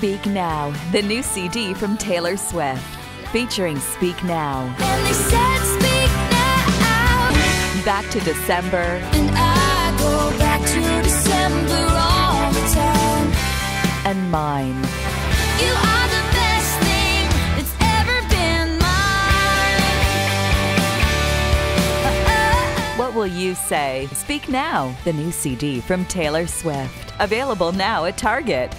Speak Now, the new CD from Taylor Swift, featuring Speak Now. Speak now. Back to December And I go back to December all the time. and Mine. You are the best thing that's ever been mine. What will you say? Speak Now, the new CD from Taylor Swift. Available now at Target.